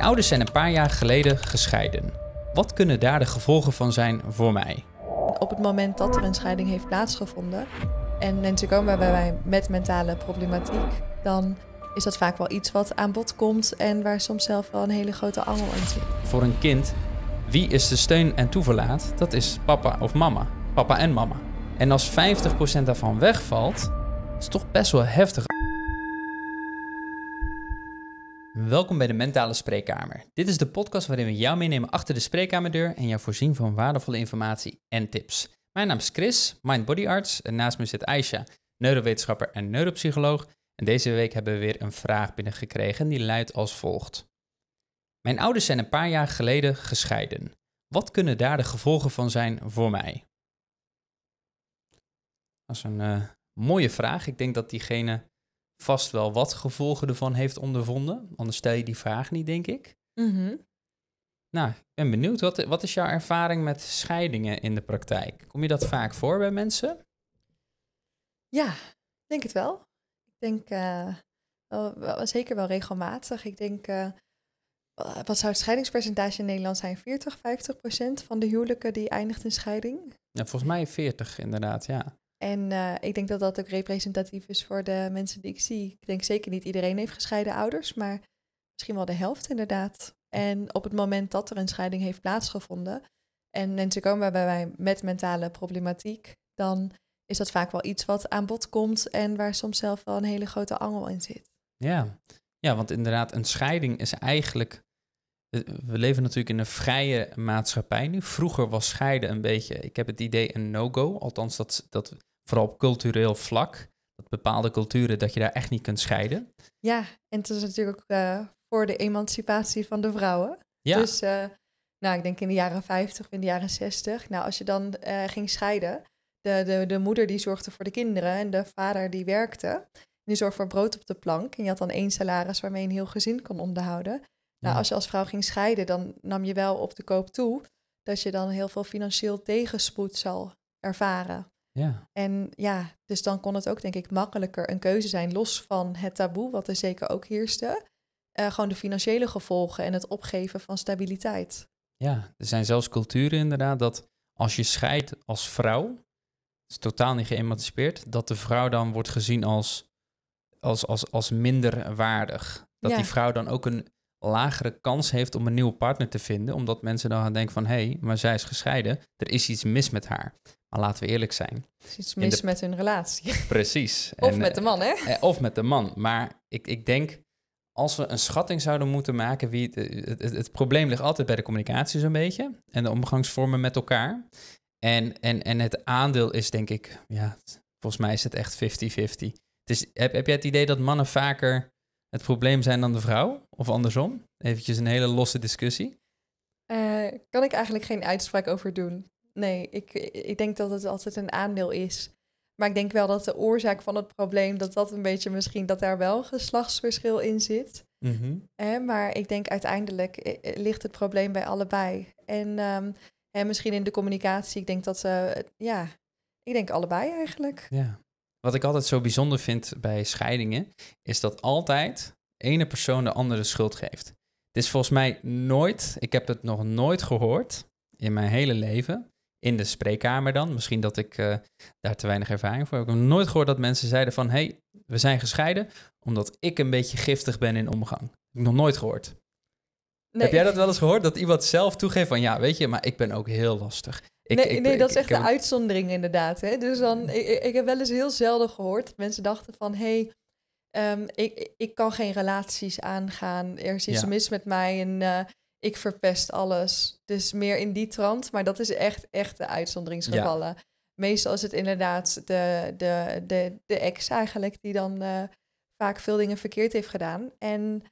Mijn ouders zijn een paar jaar geleden gescheiden. Wat kunnen daar de gevolgen van zijn voor mij? Op het moment dat er een scheiding heeft plaatsgevonden en mensen komen bij mij met mentale problematiek, dan is dat vaak wel iets wat aan bod komt en waar soms zelf wel een hele grote angel in zit. Voor een kind, wie is de steun en toeverlaat? Dat is papa of mama. Papa en mama. En als 50% daarvan wegvalt, is het toch best wel heftig. Welkom bij de Mentale Spreekkamer. Dit is de podcast waarin we jou meenemen achter de spreekkamerdeur en jou voorzien van waardevolle informatie en tips. Mijn naam is Chris, mind-body arts en naast me zit Aisha, neurowetenschapper en neuropsycholoog. En deze week hebben we weer een vraag binnengekregen die luidt als volgt. Mijn ouders zijn een paar jaar geleden gescheiden. Wat kunnen daar de gevolgen van zijn voor mij? Dat is een eh, mooie vraag. Ik denk dat diegene vast wel wat gevolgen ervan heeft ondervonden. Anders stel je die vraag niet, denk ik. Mhm. Nou, ik ben benieuwd. Wat, wat is jouw ervaring met scheidingen in de praktijk? Kom je dat vaak voor bij mensen? Ja, ik denk het wel. Ik denk eh, wel, wel- zeker wel regelmatig. Ik denk, eh, wat zou het scheidingspercentage in Nederland zijn? 40, 50 procent van de huwelijken die eindigt in scheiding. Ja, volgens mij 40 inderdaad, ja. En eh, ik denk dat dat ook representatief is voor de mensen die ik zie. Ik denk zeker niet iedereen heeft gescheiden ouders, maar misschien wel de helft inderdaad. En op het moment dat er een scheiding heeft plaatsgevonden en mensen komen bij mij met mentale problematiek, dan is dat vaak wel iets wat aan bod komt en waar soms zelf wel een hele grote angel in zit. Ja, ja want inderdaad, een scheiding is eigenlijk. We leven natuurlijk in een vrije maatschappij nu. Vroeger was scheiden een beetje, ik heb het idee, een no-go. Althans, dat, dat vooral op cultureel vlak. Dat bepaalde culturen dat je daar echt niet kunt scheiden. Ja, en het is natuurlijk ook eh, voor de emancipatie van de vrouwen. Ja, Dus, eh, nou, ik denk in de jaren 50 of in de jaren 60. Nou, als je dan eh, ging scheiden, de, de, de moeder die zorgde voor de kinderen en de vader die werkte. Die zorgde voor brood op de plank. En je had dan één salaris waarmee een heel gezin kon onderhouden. Nou, Ja. als je als vrouw ging scheiden, dan nam je wel op de koop toe dat je dan heel veel financieel tegenspoed zal ervaren. Ja, En ja, dus dan kon het ook denk ik makkelijker een keuze zijn, los van het taboe, wat er zeker ook heerste. Eh, gewoon de financiële gevolgen en het opgeven van stabiliteit. ja. Er zijn zelfs culturen inderdaad dat als je scheidt als vrouw, is totaal niet geëmancipeerd, dat de vrouw dan wordt gezien als, als, als, als minder waardig. Dat Ja. die vrouw dan ook een lagere kans heeft om een nieuwe partner te vinden, omdat mensen dan gaan denken van, hé, hey, maar zij is gescheiden, er is iets mis met haar. Maar laten we eerlijk zijn. Er is iets mis de- met hun relatie. Precies. of En, met de man, hè? eh, of met de man. Maar ik, ik denk, als we een schatting zouden moeten maken, wie het, het, het, het probleem ligt altijd bij de communicatie zo'n beetje. En de omgangsvormen met elkaar. En, en, en het aandeel is denk ik, ja, volgens mij is het echt 50-50. Het is, heb, heb jij het idee dat mannen vaker het probleem zijn dan de vrouw? Of andersom? Eventjes een hele losse discussie. Eh, kan ik eigenlijk geen uitspraak over doen. Nee, ik, ik denk dat het altijd een aandeel is. Maar ik denk wel dat de oorzaak van het probleem, dat dat een beetje misschien, dat daar wel geslachtsverschil in zit. Hè, maar ik denk uiteindelijk eh, eh, ligt het probleem bij allebei. En, en misschien in de communicatie, ik denk dat ze, ja, ik denk allebei eigenlijk. Ja. Wat ik altijd zo bijzonder vind bij scheidingen, is dat altijd ene persoon de andere schuld geeft. Het is volgens mij nooit, ik heb het nog nooit gehoord in mijn hele leven, in de spreekkamer dan, misschien dat ik eh, daar te weinig ervaring voor heb. Ik heb nog nooit gehoord dat mensen zeiden van, hé, hey, we zijn gescheiden omdat ik een beetje giftig ben in omgang. Heb ik nog nooit gehoord. Nee, Heb jij dat wel eens gehoord? Dat iemand zelf toegeeft van, ja, weet je, maar ik ben ook heel lastig. Ik, nee, ik- nee, dat is echt de uitzondering inderdaad. Hè? Dus dan, ik, ik- heb wel eens heel zelden gehoord dat mensen dachten van... hé, hey, ehm, ik, ik kan geen relaties aangaan. Er is iets Ja. mis met mij en eh, ik verpest alles. Dus meer in die trant. Maar dat is echt, echt de uitzonderingsgevallen. Meestal is het inderdaad de, de, de, de ex eigenlijk... die dan eh, vaak veel dingen verkeerd heeft gedaan. En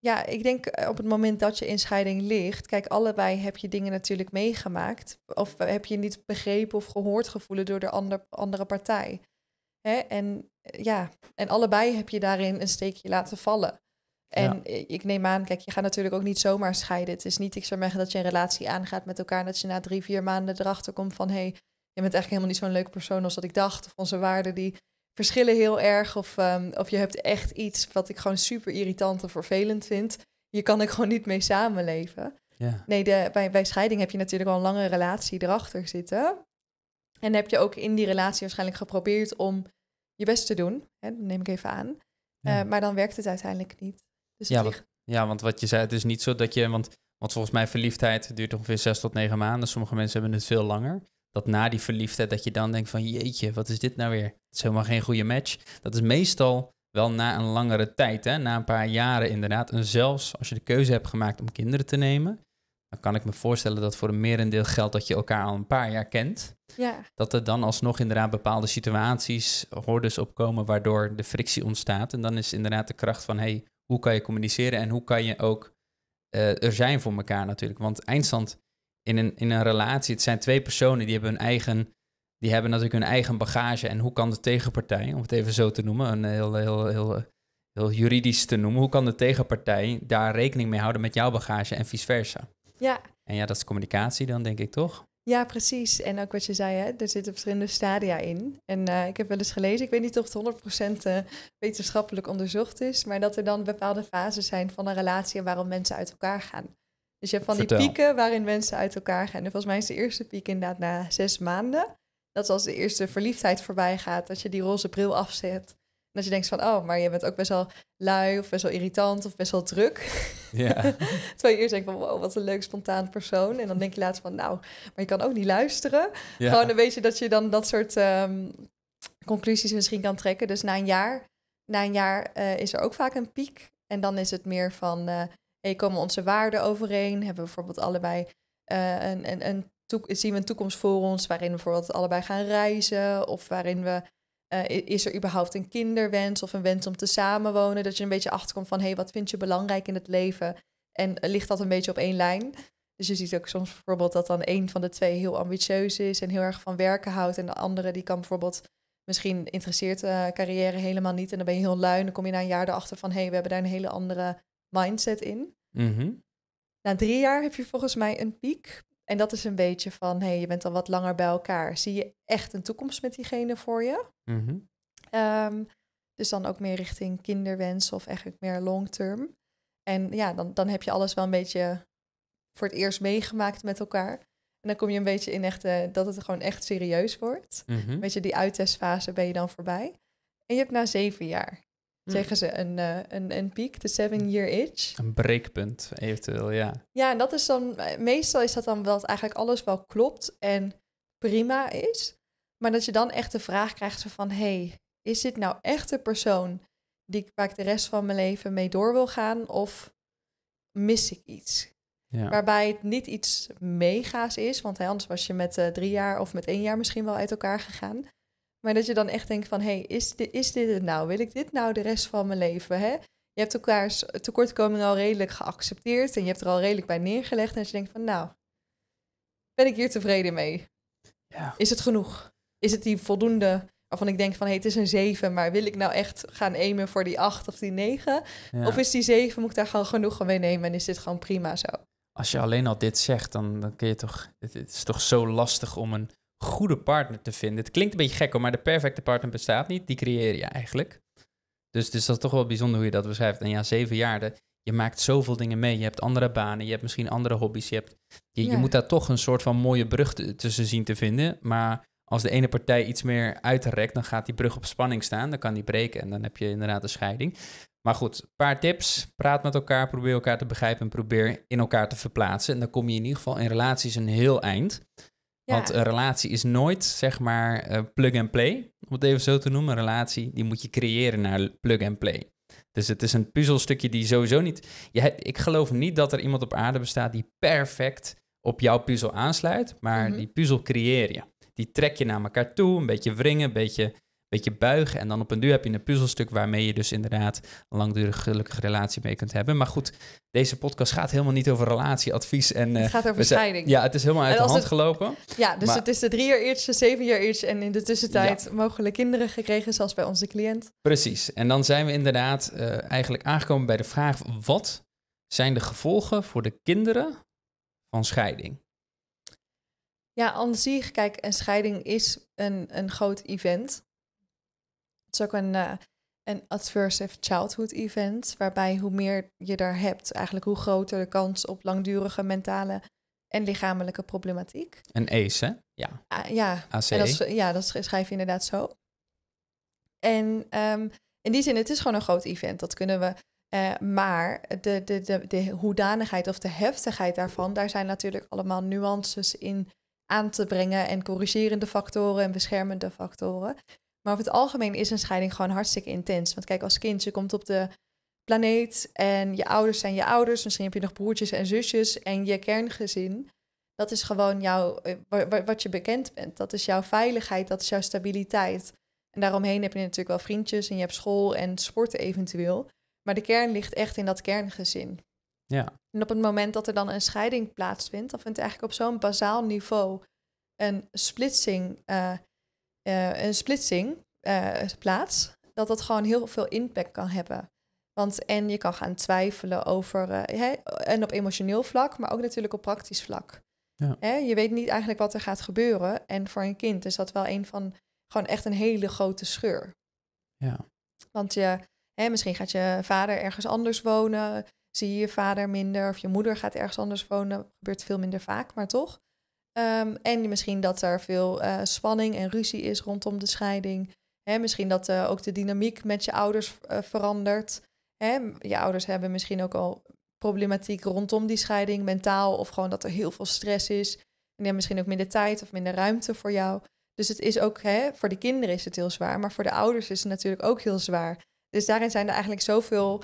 ja, ik denk eh, op het moment dat je in scheiding ligt, kijk, allebei heb je dingen natuurlijk meegemaakt. Of heb je niet begrepen of gehoord gevoelen door de ander, andere partij. Hè? En eh, ja, en allebei heb je daarin een steekje laten vallen. En eh, ik neem aan, kijk, je gaat natuurlijk ook niet zomaar scheiden. Het is niet, ik zou zeggen, dat je een relatie aangaat met elkaar. en Dat je na drie, vier maanden erachter komt van hé, hey, je bent eigenlijk helemaal niet zo'n leuke persoon als dat ik dacht. Of onze waarden die verschillen heel erg. Of, ehm, of je hebt echt iets wat ik gewoon super irritant en vervelend vind. je kan er gewoon niet mee samenleven. Ja. Nee, de, bij, bij scheiding heb je natuurlijk al een lange relatie erachter zitten. En heb je ook in die relatie waarschijnlijk geprobeerd om je best te doen. Hè, dat neem ik even aan. Ja. Eh, maar dan werkt het uiteindelijk niet. Dus Ja, ligt- Ja, want wat je zei, het is niet zo dat je... Want, want volgens mij verliefdheid duurt ongeveer zes tot negen maanden. Sommige mensen hebben het veel langer. Dat na die verliefdheid, dat je dan denkt van... Jeetje, wat is dit nou weer? Het is helemaal geen goede match. Dat is meestal wel na een langere tijd, hè? na een paar jaren inderdaad. En zelfs als je de keuze hebt gemaakt om kinderen te nemen... dan kan ik me voorstellen dat voor een merendeel geldt dat je elkaar al een paar jaar kent. ja, Dat er dan alsnog inderdaad bepaalde situaties, hordes opkomen... waardoor de frictie ontstaat. En dan is inderdaad de kracht van... Hey, hoe kan je communiceren en hoe kan je ook eh, er zijn voor elkaar natuurlijk. Want eindstand in een, in een relatie, het zijn twee personen die hebben hun eigen, die hebben natuurlijk hun eigen bagage. En hoe kan de tegenpartij, om het even zo te noemen, een heel, heel, heel, heel juridisch te noemen, hoe kan de tegenpartij daar rekening mee houden met jouw bagage en vice versa? ja, En ja, dat is communicatie dan, denk ik toch? ja, precies. En ook wat je zei, hè, er zitten verschillende stadia in. En eh, ik heb wel eens gelezen, ik weet niet of het 100% eh, wetenschappelijk onderzocht is, maar dat er dan bepaalde fases zijn van een relatie waarom mensen uit elkaar gaan. Dus je hebt van Vertel. die pieken waarin mensen uit elkaar gaan. En volgens mij is de eerste piek inderdaad na zes maanden. Dat is als de eerste verliefdheid voorbij gaat, dat je die roze bril afzet. En dat je denkt van, oh, maar je bent ook best wel lui of best wel irritant of best wel druk. Ja. Terwijl je eerst denkt van, wow, wat een leuk spontaan persoon. En dan denk je later van, nou, maar je kan ook niet luisteren. ja. Gewoon een beetje dat je dan dat soort ehm, conclusies misschien kan trekken. Dus na een jaar, na een jaar eh, is er ook vaak een piek. En dan is het meer van, eh hey, komen onze waarden overeen? Hebben we bijvoorbeeld allebei eh, een, een, een zien we een toekomst voor ons waarin we bijvoorbeeld allebei gaan reizen? Of waarin we, eh, is er überhaupt een kinderwens of een wens om te samenwonen? Dat je een beetje achterkomt van, hey, wat vind je belangrijk in het leven? En eh, ligt dat een beetje op één lijn? Dus je ziet ook soms bijvoorbeeld dat dan een van de twee heel ambitieus is en heel erg van werken houdt. En de andere die kan bijvoorbeeld, misschien interesseert eh carrière helemaal niet. En dan ben je heel lui dan kom je na een jaar erachter van, hé, hey, we hebben daar een hele andere mindset in. Mhm. Na drie jaar heb je volgens mij een piek. En dat is een beetje van, hé, hey, je bent al wat langer bij elkaar. Zie je echt een toekomst met diegene voor je? Mhm. Ehm, dus dan ook meer richting kinderwens of eigenlijk meer long term. En ja, dan, dan heb je alles wel een beetje voor het eerst meegemaakt met elkaar. En dan kom je een beetje in echt, eh, dat het gewoon echt serieus wordt. Mhm. Weet je, die uittestfase ben je dan voorbij. En je hebt na zeven jaar. Zeggen ze, een, eh, een, een piek, de seven year itch. Een breekpunt, eventueel, ja. Ja, en dat is dan, eh, meestal is dat dan wel dat eigenlijk alles wel klopt en prima is. Maar dat je dan echt de vraag krijgt van, hey, is dit nou echt de persoon die, ik- waar ik de rest van mijn leven mee door wil gaan? Of mis ik iets? ja. Waarbij het niet iets mega's is, want anders was je met eh, drie jaar of met één jaar misschien wel uit elkaar gegaan. Maar dat je dan echt denkt van, hé, hey, is, dit, is dit het nou? Wil ik dit nou de rest van mijn leven? Hè? Je hebt elkaars tekortkomingen al redelijk geaccepteerd en je hebt er al redelijk bij neergelegd. En je denkt van, nou, ben ik hier tevreden mee? ja. Is het genoeg? Is het die voldoende waarvan ik denk van, hé, hey, het is een zeven, maar wil ik nou echt gaan aimen voor die acht of die negen? Ja. Of is die zeven, moet ik daar gewoon genoeg van mee nemen en is dit gewoon prima zo? Als je alleen al dit zegt, dan, dan kun je toch... Het, het is toch zo lastig om een goede partner te vinden. Het klinkt een beetje gek, hoor, maar de perfecte partner bestaat niet. Die creëer je eigenlijk. Dus, dus dat is toch wel bijzonder hoe je dat beschrijft. En ja, zeven jaar, de- je maakt zoveel dingen mee. Je hebt andere banen, je hebt misschien andere hobby's. Je, hebt, je, je moet daar toch een soort van mooie brug tussen zien te vinden. Maar als de ene partij iets meer uitrekt, dan gaat die brug op spanning staan. Dan kan die breken en dan heb je inderdaad een scheiding. Maar goed, een paar tips. Praat met elkaar, probeer elkaar te begrijpen en probeer in elkaar te verplaatsen. En dan kom je in ieder geval in relaties een heel eind. Ja. Want een relatie is nooit, zeg maar, eh, plug and play. Om het even zo te noemen. Een relatie, die moet je creëren naar plug and play. Dus het is een puzzelstukje die sowieso niet... Je, ik geloof niet dat er iemand op aarde bestaat die perfect op jouw puzzel aansluit. Maar Mhm. die puzzel creëer je. Die trek je naar elkaar toe, een beetje wringen, een beetje, beetje buigen. En dan op een duur heb je een puzzelstuk waarmee je dus inderdaad een langdurig gelukkige relatie mee kunt hebben. Maar goed, deze podcast gaat helemaal niet over relatieadvies. En, eh, het gaat over scheiding. ja, het is helemaal uit de hand het- gelopen. Ja, dus Maar- het is de drie jaar itch, de zeven jaar itch en in de tussentijd mogelijk kinderen gekregen, zoals bij onze cliënt. Precies. En dan zijn we inderdaad eh, eigenlijk aangekomen bij de vraag: wat zijn de gevolgen voor de kinderen van scheiding? Ja, aan zich, kijk, een scheiding is een, een groot event. Het is ook een, eh, een adverse childhood event, waarbij hoe meer je daar hebt, eigenlijk hoe groter de kans op langdurige mentale en lichamelijke problematiek. Een ACE, hè? Ja. Ah, ja. AC. En dat ja, dat schrijf je inderdaad zo. En ehm, in die zin, het is gewoon een groot event. Dat kunnen we. eh, maar de, de, de, de hoedanigheid of de heftigheid daarvan, daar zijn natuurlijk allemaal nuances in aan te brengen en corrigerende factoren en beschermende factoren. Maar over het algemeen is een scheiding gewoon hartstikke intens. Want kijk, als kind, je komt op de planeet en je ouders zijn je ouders. Misschien heb je nog broertjes en zusjes en je kerngezin. Dat is gewoon jouw, eh, wa- wa- wat je bekend bent. Dat is jouw veiligheid, dat is jouw stabiliteit. En daaromheen heb je natuurlijk wel vriendjes en je hebt school en sporten eventueel. Maar de kern ligt echt in dat kerngezin. Ja. En op het moment dat er dan een scheiding plaatsvindt, dan vindt eigenlijk op zo'n bazaal niveau een splitsing, eh, eh, een splitsing eh, plaats, dat dat gewoon heel veel impact kan hebben. Want en je kan gaan twijfelen over, eh, hè, en op emotioneel vlak, maar ook natuurlijk op praktisch vlak. Ja. Hè, je weet niet eigenlijk wat er gaat gebeuren. En voor een kind is dat wel een van, gewoon echt een hele grote scheur. Ja. Want je, hè, misschien gaat je vader ergens anders wonen, zie je je vader minder, of je moeder gaat ergens anders wonen, gebeurt veel minder vaak, maar toch. Ehm, en misschien dat er veel eh, spanning en ruzie is rondom de scheiding. Hè, misschien dat eh, ook de dynamiek met je ouders eh, verandert. Je ouders hebben misschien ook al problematiek rondom die scheiding, mentaal, of gewoon dat er heel veel stress is. En die hebben misschien ook minder tijd of minder ruimte voor jou. Dus het is ook, voor de kinderen is het heel zwaar, maar voor de ouders is het natuurlijk ook heel zwaar. Dus daarin zijn er eigenlijk zoveel.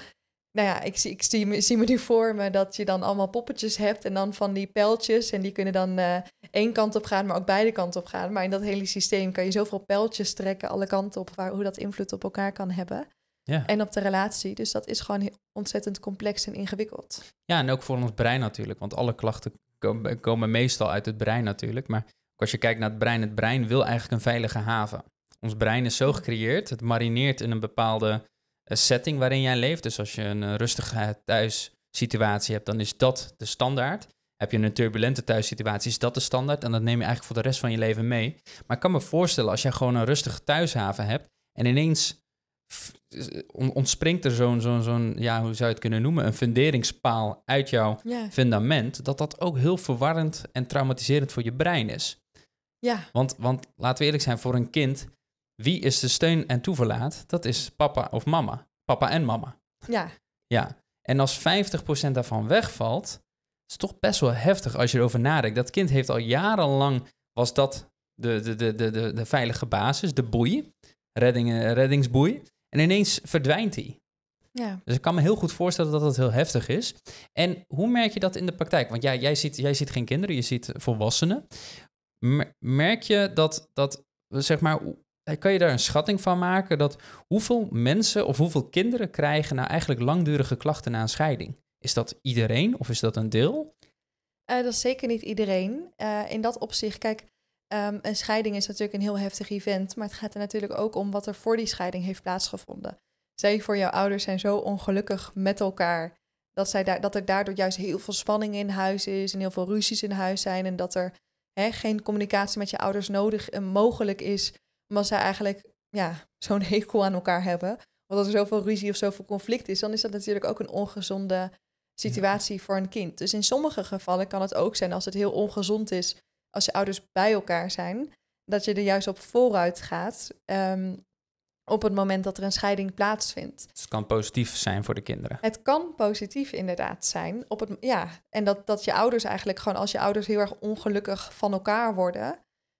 Nou ja, ik, zie, ik zie, me, zie me nu voor me dat je dan allemaal poppetjes hebt en dan van die pijltjes. En die kunnen dan eh, één kant op gaan, maar ook beide kanten op gaan. Maar in dat hele systeem kan je zoveel pijltjes trekken, alle kanten op, waar, hoe dat invloed op elkaar kan hebben. Ja. En op de relatie. Dus dat is gewoon ontzettend complex en ingewikkeld. ja, en ook voor ons brein natuurlijk. Want alle klachten komen, komen meestal uit het brein natuurlijk. Maar ook als je kijkt naar het brein, het brein wil eigenlijk een veilige haven. Ons brein is zo gecreëerd, het marineert in een bepaalde setting waarin jij leeft. Dus als je een eh, rustige thuissituatie hebt, dan is dat de standaard. Heb je een turbulente thuissituatie, is dat de standaard. En dat neem je eigenlijk voor de rest van je leven mee. Maar ik kan me voorstellen, als jij gewoon een rustige thuishaven hebt en ineens on- ontspringt er zo'n, zo'n, zo'n, ja, hoe zou je het kunnen noemen, een funderingspaal uit jouw Ja, fundament, dat dat ook heel verwarrend en traumatiserend voor je brein is. ja, Want, want laten we eerlijk zijn, voor een kind, wie is de steun en toeverlaat? Dat is papa of mama. Papa en mama. ja. Ja. En als 50% daarvan wegvalt, is het toch best wel heftig als je erover nadenkt. Dat kind heeft al jarenlang, was dat de, de, de, de, de, de veilige basis, de boei, redding, eh, reddingsboei. En ineens verdwijnt die. ja. Dus ik kan me heel goed voorstellen dat dat heel heftig is. En hoe merk je dat in de praktijk? Want ja, jij ziet, jij ziet geen kinderen, je ziet volwassenen. Mer- Merk je dat, dat zeg maar, kan je daar een schatting van maken? Dat hoeveel mensen of hoeveel kinderen krijgen nou eigenlijk langdurige klachten na een scheiding? Is dat iedereen of is dat een deel? Eh, dat is zeker niet iedereen. Eh, in dat opzicht, kijk, ehm, een scheiding is natuurlijk een heel heftig event, maar het gaat er natuurlijk ook om wat er voor die scheiding heeft plaatsgevonden. Je voor, jouw ouders zijn zo ongelukkig met elkaar dat, zij daar, dat er daardoor juist heel veel spanning in huis is en heel veel ruzies in huis zijn en dat er hè, geen communicatie met je ouders nodig en mogelijk is, omdat zij eigenlijk ja, zo'n hekel aan elkaar hebben. Want als er zoveel ruzie of zoveel conflict is, dan is dat natuurlijk ook een ongezonde situatie voor een kind. Dus in sommige gevallen kan het ook zijn als het heel ongezond is, als je ouders bij elkaar zijn, dat je er juist op vooruit gaat ehm, op het moment dat er een scheiding plaatsvindt. Dus het kan positief zijn voor de kinderen. Het kan positief inderdaad zijn. Op het, ja, en dat, dat je ouders eigenlijk gewoon, als je ouders heel erg ongelukkig van elkaar worden.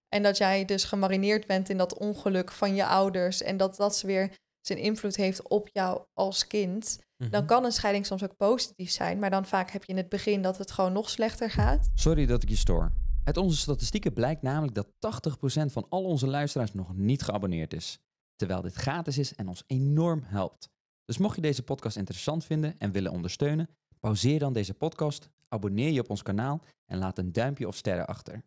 En dat jij dus gemarineerd bent in dat ongeluk van je ouders. En dat dat weer zijn invloed heeft op jou als kind. Dan Mhm. kan een scheiding soms ook positief zijn. Maar dan vaak heb je in het begin dat het gewoon nog slechter gaat. Sorry dat ik je stoor. Uit onze statistieken blijkt namelijk dat 80% van al onze luisteraars nog niet geabonneerd is. Terwijl dit gratis is en ons enorm helpt. Dus mocht je deze podcast interessant vinden en willen ondersteunen, pauzeer dan deze podcast, abonneer je op ons kanaal en laat een duimpje of sterren achter.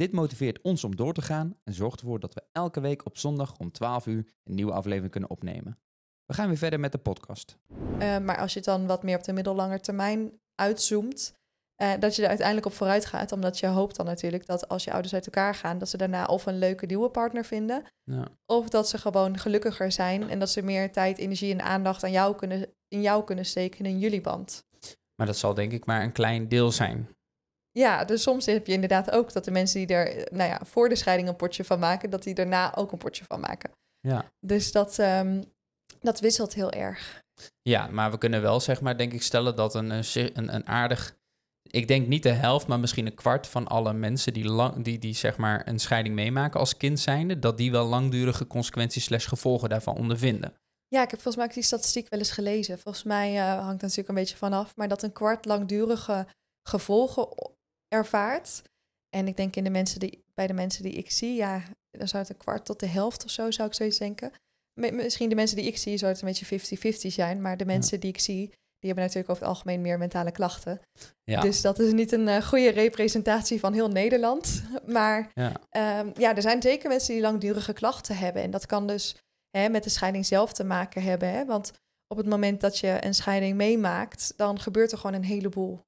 Dit motiveert ons om door te gaan en zorgt ervoor dat we elke week op zondag om 12 uur een nieuwe aflevering kunnen opnemen. We gaan weer verder met de podcast. Eh, maar als je het dan wat meer op de middellange termijn uitzoomt, eh, dat je er uiteindelijk op vooruit gaat. Omdat je hoopt dan natuurlijk dat als je ouders uit elkaar gaan, dat ze daarna of een leuke nieuwe partner vinden. Ja. Of dat ze gewoon gelukkiger zijn en dat ze meer tijd, energie en aandacht aan jou kunnen, in jou kunnen steken in jullie band. Maar dat zal denk ik maar een klein deel zijn. Ja, dus soms heb je inderdaad ook dat de mensen die er nou ja, voor de scheiding een potje van maken, dat die daarna ook een potje van maken. Ja. Dus dat, ehm, dat wisselt heel erg. Ja, maar we kunnen wel zeg maar denk ik stellen dat een, een, een aardig ik denk niet de helft, maar misschien een kwart van alle mensen die, lang, die, die zeg maar een scheiding meemaken als kind zijnde, dat die wel langdurige consequenties slash gevolgen daarvan ondervinden. Ja, ik heb volgens mij die statistiek wel eens gelezen. Volgens mij uh, hangt het natuurlijk een beetje vanaf, maar dat een kwart langdurige gevolgen ervaart. En ik denk in de mensen die, bij de mensen die ik zie, ja, dan zou het een kwart tot de helft of zo, zou ik zoiets denken. Misschien de mensen die ik zie, zou het een beetje 50-50 zijn. Maar de mensen die ik zie, die hebben natuurlijk over het algemeen meer mentale klachten. Ja. Dus dat is niet een uh, goede representatie van heel Nederland. Maar ja. Um, ja, er zijn zeker mensen die langdurige klachten hebben. En dat kan dus hè, met de scheiding zelf te maken hebben. Hè? Want op het moment dat je een scheiding meemaakt, dan gebeurt er gewoon een heleboel.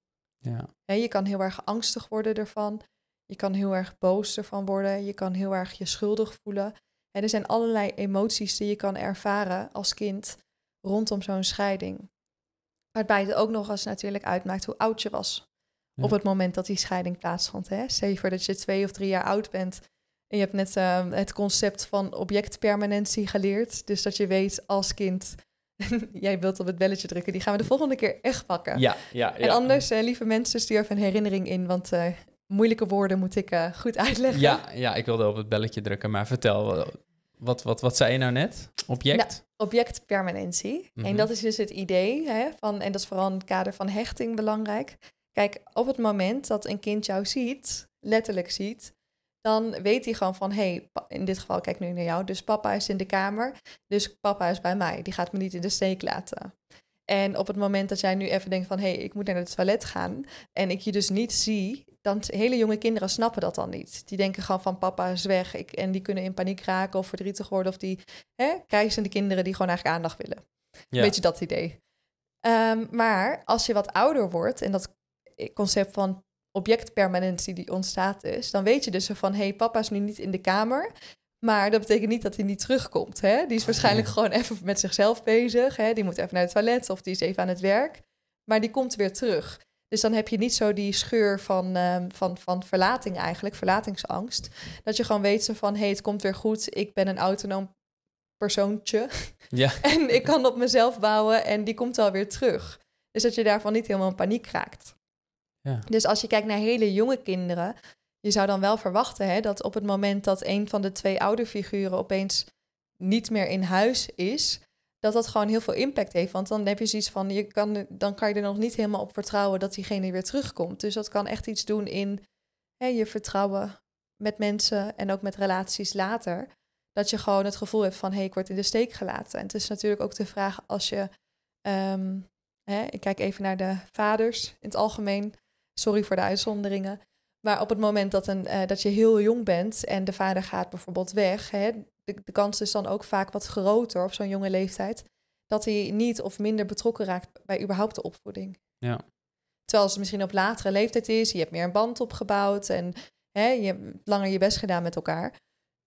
Ja. Hè, je kan heel erg angstig worden ervan. Je kan heel erg boos ervan worden. Je kan heel erg je schuldig voelen. En er zijn allerlei emoties die je kan ervaren als kind rondom zo'n scheiding. Waarbij het ook nog eens natuurlijk uitmaakt hoe oud je was. Op het moment dat die scheiding plaatsvond. Hè? Stel je voor dat je twee of drie jaar oud bent. En je hebt net uh, het concept van objectpermanentie geleerd. Dus dat je weet als kind, jij wilt op het belletje drukken, die gaan we de volgende keer echt pakken. Ja, ja, ja. En anders, uh, lieve mensen, stuur even een herinnering in, want uh, moeilijke woorden moet ik goed uitleggen. Ja, ja, ik wilde op het belletje drukken, maar vertel, wat, wat, wat zei je nou net? Object? Nou, objectpermanentie. En mhm. dat is dus het idee hè, van, en dat is vooral in het kader van hechting belangrijk. Kijk, op het moment dat een kind jou ziet, letterlijk ziet, dan weet hij gewoon van, hé, hey, in dit geval kijk nu naar jou, dus papa is in de kamer, dus papa is bij mij, die gaat me niet in de steek laten. En op het moment dat jij nu even denkt van, hé, hey, ik moet naar het toilet gaan en ik je dus niet zie, dan hele jonge kinderen snappen dat dan niet. Die denken gewoon van papa is weg ik, en die kunnen in paniek raken of verdrietig worden of die hè, krijgen de kinderen die gewoon eigenlijk aandacht willen. Ja. Beetje dat idee. Um, maar als je wat ouder wordt en dat concept van objectpermanentie die ontstaat is, dan weet je dus van hé, hey, papa is nu niet in de kamer, maar dat betekent niet dat hij niet terugkomt. Hè? Die is waarschijnlijk gewoon even met zichzelf bezig. Hè? Die moet even naar het toilet of die is even aan het werk. Maar die komt weer terug. Dus dan heb je niet zo die scheur van, um, van, van verlating eigenlijk, verlatingsangst. Dat je gewoon weet van, hé, hey, het komt weer goed. Ik ben een autonoom persoontje. Ja. en ik kan op mezelf bouwen en die komt wel weer terug. Dus dat je daarvan niet helemaal in paniek raakt. Dus als je kijkt naar hele jonge kinderen, je zou dan wel verwachten hè, dat op het moment dat een van de twee ouderfiguren opeens niet meer in huis is, dat dat gewoon heel veel impact heeft. Want dan heb je zoiets van, je kan, dan kan je er nog niet helemaal op vertrouwen dat diegene weer terugkomt. Dus dat kan echt iets doen in hè, je vertrouwen met mensen en ook met relaties later. Dat je gewoon het gevoel hebt van, hé, hey, ik word in de steek gelaten. En het is natuurlijk ook de vraag als je, um, hè, ik kijk even naar de vaders in het algemeen, sorry voor de uitzonderingen. Maar op het moment dat, een, uh, dat je heel jong bent en de vader gaat bijvoorbeeld weg, hè, de, de kans is dan ook vaak wat groter op zo'n jonge leeftijd, dat hij niet of minder betrokken raakt bij überhaupt de opvoeding. Ja. Terwijl het misschien op latere leeftijd is, je hebt meer een band opgebouwd en hè, je hebt langer je best gedaan met elkaar.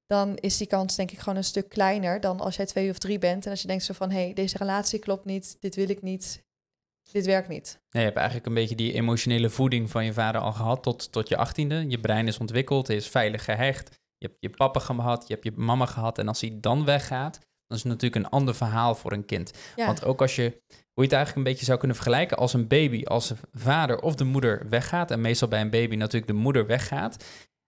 Dan is die kans denk ik gewoon een stuk kleiner dan als jij twee of drie bent. En als je denkt zo van, hé, hey, deze relatie klopt niet, dit wil ik niet, dit werkt niet. Nee, je hebt eigenlijk een beetje die emotionele voeding van je vader al gehad tot, tot je achttiende. Je brein is ontwikkeld, is veilig gehecht. Je hebt je papa gehad, je hebt je mama gehad. En als hij dan weggaat, dan is het natuurlijk een ander verhaal voor een kind. Want ook als je, hoe je het eigenlijk een beetje zou kunnen vergelijken, als een baby, als de vader of de moeder weggaat, en meestal bij een baby natuurlijk de moeder weggaat.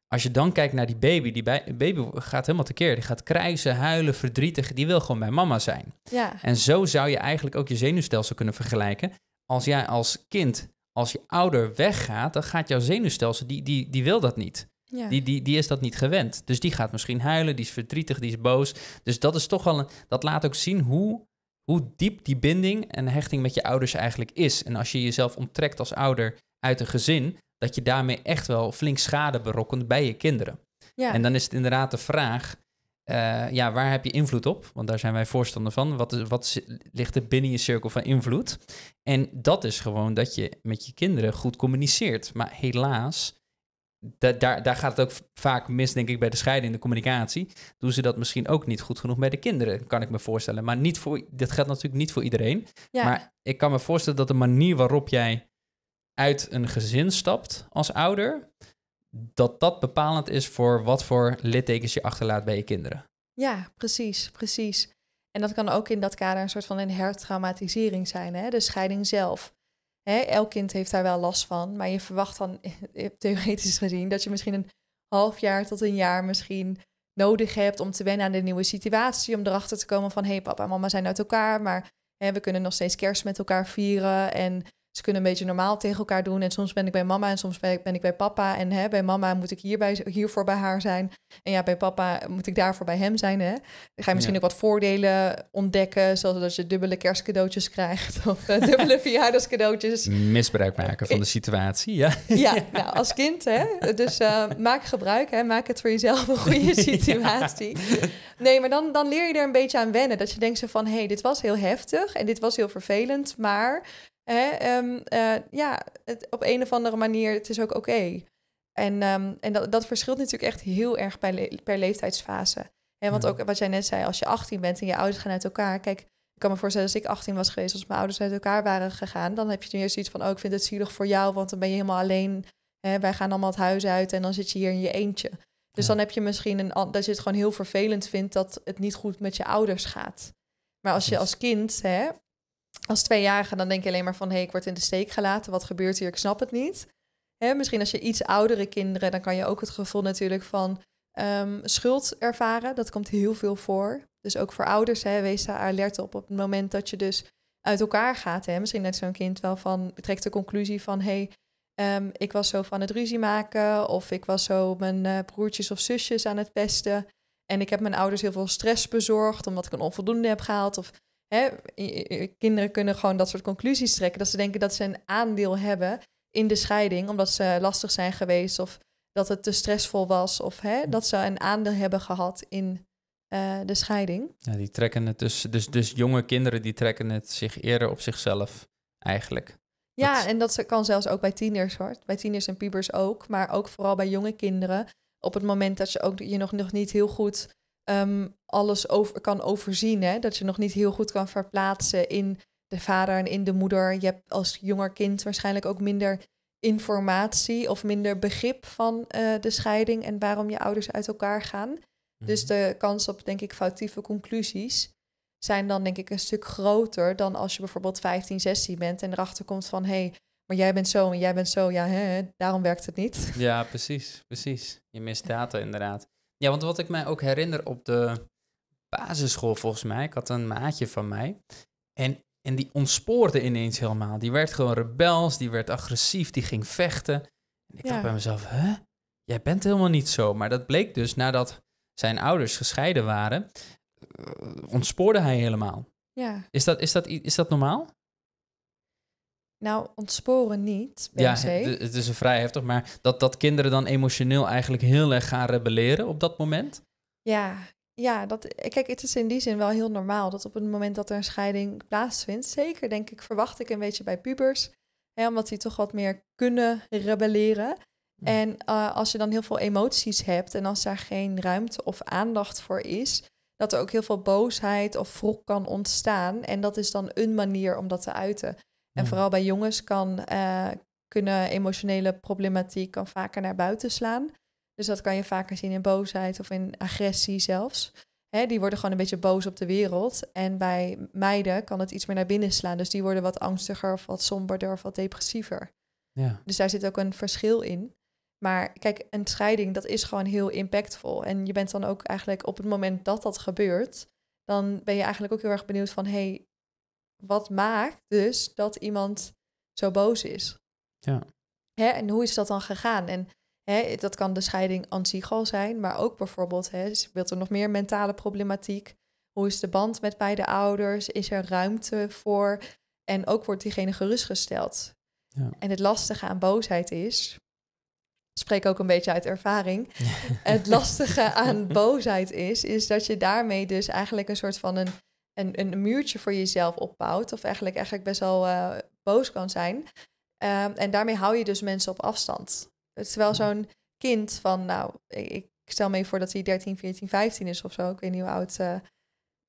Als je dan kijkt naar die baby, die baby gaat helemaal tekeer. Die gaat krijzen, huilen, verdrietig. Die wil gewoon bij mama zijn. Ja. En zo zou je eigenlijk ook je zenuwstelsel kunnen vergelijken. Als jij als kind, als je ouder weggaat, dan gaat jouw zenuwstelsel, die, die, die wil dat niet. Ja. Die, die, die is dat niet gewend. Dus die gaat misschien huilen, die is verdrietig, die is boos. Dus dat is toch wel een, dat laat ook zien hoe, hoe diep die binding en hechting met je ouders eigenlijk is. En als je jezelf onttrekt als ouder uit een gezin, dat je daarmee echt wel flink schade berokkent bij je kinderen. Ja. En dan is het inderdaad de vraag: eh, ja, waar heb je invloed op? Want daar zijn wij voorstander van. Wat, is, wat ligt er binnen je cirkel van invloed? En dat is gewoon dat je met je kinderen goed communiceert. Maar helaas, daar, daar gaat het ook vaak mis, denk ik, bij de scheiding, de communicatie. Doen ze dat misschien ook niet goed genoeg bij de kinderen, kan ik me voorstellen. Maar niet voor, dit geldt natuurlijk niet voor iedereen. Ja. Maar ik kan me voorstellen dat de manier waarop jij uit een gezin stapt als ouder, dat dat bepalend is voor wat voor littekens je achterlaat bij je kinderen. Ja, precies, precies. En dat kan ook in dat kader een soort van een hertraumatisering zijn, hè? de scheiding zelf. Hè, elk kind heeft daar wel last van, maar je verwacht dan theoretisch gezien dat je misschien een half jaar tot een jaar misschien nodig hebt om te wennen aan de nieuwe situatie, om erachter te komen van hé hey, papa en mama zijn uit elkaar, maar hè, we kunnen nog steeds kerst met elkaar vieren en ze kunnen een beetje normaal tegen elkaar doen. En soms ben ik bij mama en soms ben ik, ben ik bij papa. En hè, bij mama moet ik hierbij, hiervoor bij haar zijn. En ja, bij papa moet ik daarvoor bij hem zijn. Hè? Dan ga je misschien ook wat voordelen ontdekken. Zoals dat je dubbele kerstcadeautjes krijgt. Of uh, dubbele verjaardagscadeautjes. Misbruik maken van de situatie, ja. Ja, nou, als kind. Hè? Dus uh, maak gebruik. Hè? Maak het voor jezelf een goede situatie. Nee, maar dan, dan leer je er een beetje aan wennen. Dat je denkt zo van, hé, hey, dit was heel heftig. En dit was heel vervelend. Maar Hè, ehm, eh, ja, het, op een of andere manier, het is ook oké. En, ehm, en dat, dat verschilt natuurlijk echt heel erg bij per leeftijdsfase. Hè, want ook wat jij net zei, als je 18 bent en je ouders gaan uit elkaar. Kijk, ik kan me voorstellen, als ik 18 was geweest, als mijn ouders uit elkaar waren gegaan, dan heb je toen eerst iets van, oh, ik vind het zielig voor jou, want dan ben je helemaal alleen. Hè, wij gaan allemaal het huis uit en dan zit je hier in je eentje. Dus dan heb je misschien een, dat je het gewoon heel vervelend vindt dat het niet goed met je ouders gaat. Maar als je als kind hè, als tweejarige dan denk je alleen maar van... hé, hey, ik word in de steek gelaten, wat gebeurt hier, ik snap het niet. Hè, misschien als je iets oudere kinderen... dan kan je ook het gevoel natuurlijk van um, schuld ervaren. Dat komt heel veel voor. Dus ook voor ouders, hè, wees daar alert op. Op het moment dat je dus uit elkaar gaat. Hè, misschien net zo'n kind wel van... trekt de conclusie van... hé, hey, um, ik was zo van het ruzie maken... of ik was zo mijn uh, broertjes of zusjes aan het pesten... En ik heb mijn ouders heel veel stress bezorgd omdat ik een onvoldoende heb gehaald. Of hè, kinderen kunnen gewoon dat soort conclusies trekken. Dat ze denken dat ze een aandeel hebben in de scheiding, omdat ze lastig zijn geweest of dat het te stressvol was of hè, dat ze een aandeel hebben gehad in uh, de scheiding. Ja, die trekken het dus, dus, dus jonge kinderen die trekken het zich eerder op zichzelf eigenlijk. Ja, en dat kan zelfs ook bij tieners hoor. Bij tieners en pubers ook, maar ook vooral bij jonge kinderen. Op het moment dat je ook je nog, nog niet heel goed um, alles over, kan overzien. Hè? Dat je nog niet heel goed kan verplaatsen in de vader en in de moeder. Je hebt als jonger kind waarschijnlijk ook minder informatie of minder begrip van uh, de scheiding en waarom je ouders uit elkaar gaan. Dus mhm. de kans op, denk ik, foutieve conclusies zijn dan, denk ik, een stuk groter dan als je bijvoorbeeld 15, 16 bent en erachter komt van hé, hey, maar jij bent zo en jij bent zo, ja, hè, daarom werkt het niet. Ja, precies, precies. Je mist data inderdaad. Ja, want wat ik mij ook herinner op de basisschool volgens mij, ik had een maatje van mij. En, en die ontspoorde ineens helemaal. Die werd gewoon rebels, die werd agressief, die ging vechten. En ik dacht bij mezelf, hè? Jij bent helemaal niet zo. Maar dat bleek dus nadat zijn ouders gescheiden waren, uh, ontspoorde hij helemaal. Ja. Is dat, is dat, is dat normaal? Nou, ontsporen niet. ja, het is een vrij heftig, maar dat, dat kinderen dan emotioneel eigenlijk heel erg gaan rebelleren op dat moment? Ja, ja dat, kijk, het is in die zin wel heel normaal dat op het moment dat er een scheiding plaatsvindt, zeker denk ik, verwacht ik een beetje bij pubers, hè, omdat die toch wat meer kunnen rebelleren. En uh, als je dan heel veel emoties hebt en als daar geen ruimte of aandacht voor is, dat er ook heel veel boosheid of wrok kan ontstaan. En dat is dan een manier om dat te uiten. En vooral bij jongens kan, uh, kunnen emotionele problematiek kan vaker naar buiten slaan. Dus dat kan je vaker zien in boosheid of in agressie zelfs. Hè, die worden gewoon een beetje boos op de wereld. En bij meiden kan het iets meer naar binnen slaan. Dus die worden wat angstiger of wat somberder of wat depressiever. Ja. Dus daar zit ook een verschil in. Maar kijk, een scheiding, dat is gewoon heel impactvol. En je bent dan ook eigenlijk op het moment dat dat gebeurt, dan ben je eigenlijk ook heel erg benieuwd van, hey, wat maakt dus dat iemand zo boos is? Ja. Hè, en hoe is dat dan gegaan? En hè, dat kan de scheiding aan zich al zijn, maar ook bijvoorbeeld, hè, dus wilt er nog meer mentale problematiek? Hoe is de band met beide ouders? Is er ruimte voor? En ook wordt diegene gerustgesteld. Ja. En het lastige aan boosheid is, spreek ook een beetje uit ervaring. het lastige aan boosheid is, is dat je daarmee dus eigenlijk een soort van een, een, een muurtje voor jezelf opbouwt. Of eigenlijk, eigenlijk best wel uh, boos kan zijn. Ehm, en daarmee hou je dus mensen op afstand. Terwijl zo'n kind van, nou, ik, stel me voor dat hij 13, 14, 15 is of zo. Ik weet niet hoe oud, uh,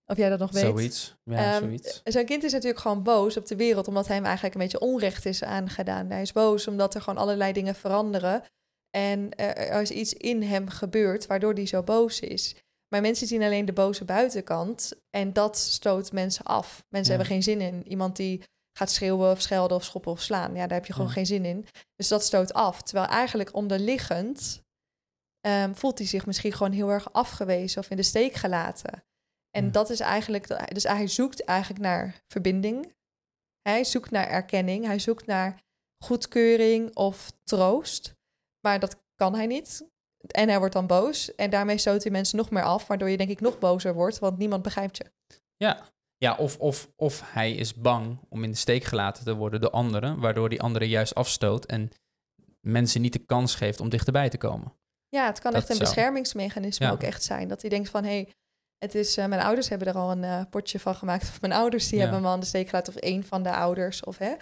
of jij dat nog weet. Zoiets, ja, um, zoiets. Zo'n kind is natuurlijk gewoon boos op de wereld, omdat hij hem eigenlijk een beetje onrecht is aangedaan. Hij is boos omdat er gewoon allerlei dingen veranderen. En er is iets in hem gebeurd waardoor hij zo boos is. Maar mensen zien alleen de boze buitenkant en dat stoot mensen af. Mensen hebben geen zin in. Iemand die gaat schreeuwen of schelden of schoppen of slaan. Ja, daar heb je gewoon geen zin in. Dus dat stoot af. Terwijl eigenlijk onderliggend um, voelt hij zich misschien gewoon heel erg afgewezen of in de steek gelaten. En dat is eigenlijk, dus hij zoekt eigenlijk naar verbinding. Hij zoekt naar erkenning. Hij zoekt naar goedkeuring of troost. Maar dat kan hij niet. En hij wordt dan boos. En daarmee stoot hij mensen nog meer af, waardoor je denk ik nog bozer wordt, want niemand begrijpt je. Ja, ja of, of, of hij is bang om in de steek gelaten te worden door anderen, waardoor die anderen juist afstoot en mensen niet de kans geeft om dichterbij te komen. Ja, het kan echt een beschermingsmechanisme ook echt zijn. Dat hij denkt van, hé, hey, het is, uh, mijn ouders hebben er al een uh, potje van gemaakt. Of mijn ouders die hebben me aan de steek gelaten. Of een van de ouders. Of, hè.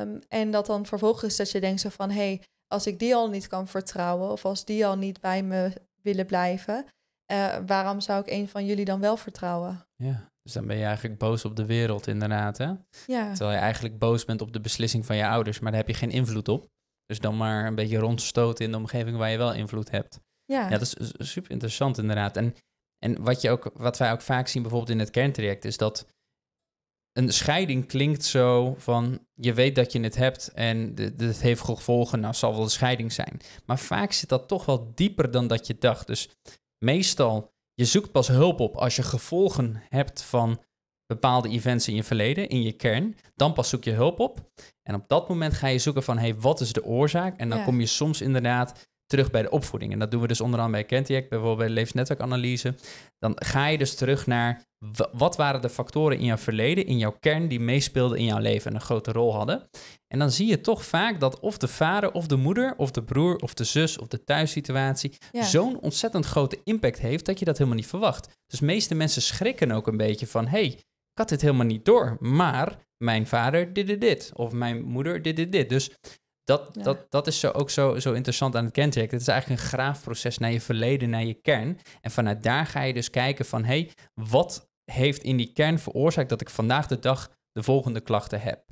Um, en dat dan vervolgens dat je denkt zo van, hé, hey, als ik die al niet kan vertrouwen. Of als die al niet bij me willen blijven. Uh, waarom zou ik een van jullie dan wel vertrouwen? Ja, dus dan ben je eigenlijk boos op de wereld inderdaad, hè? Ja. Terwijl je eigenlijk boos bent op de beslissing van je ouders. Maar daar heb je geen invloed op. Dus dan maar een beetje rondstoten in de omgeving waar je wel invloed hebt. Ja, ja dat is super interessant inderdaad. En, en wat, je ook, wat wij ook vaak zien bijvoorbeeld in het kerntraject is dat een scheiding klinkt zo van je weet dat je het hebt en het heeft gevolgen, nou zal wel een scheiding zijn. Maar vaak zit dat toch wel dieper dan dat je dacht. Dus meestal, je zoekt pas hulp op als je gevolgen hebt van bepaalde events in je verleden, in je kern. Dan pas zoek je hulp op. En op dat moment ga je zoeken van, hey, wat is de oorzaak? En dan kom je soms inderdaad terug bij de opvoeding. En dat doen we dus onder andere bij Kentiac, bijvoorbeeld bij de levensnetwerkanalyse. Dan ga je dus terug naar wat waren de factoren in jouw verleden, in jouw kern, die meespeelden in jouw leven en een grote rol hadden. En dan zie je toch vaak dat of de vader of de moeder of de broer of de zus of de thuissituatie zo'n ontzettend grote impact heeft dat je dat helemaal niet verwacht. Dus de meeste mensen schrikken ook een beetje van, hey, ik had dit helemaal niet door, maar mijn vader dit dit, of mijn moeder dit dit dit. Dus dat, dat, dat is zo, ook zo, zo interessant aan het kerntraject. Het is eigenlijk een graafproces naar je verleden, naar je kern. En vanuit daar ga je dus kijken van, hé, hey, wat heeft in die kern veroorzaakt dat ik vandaag de dag de volgende klachten heb?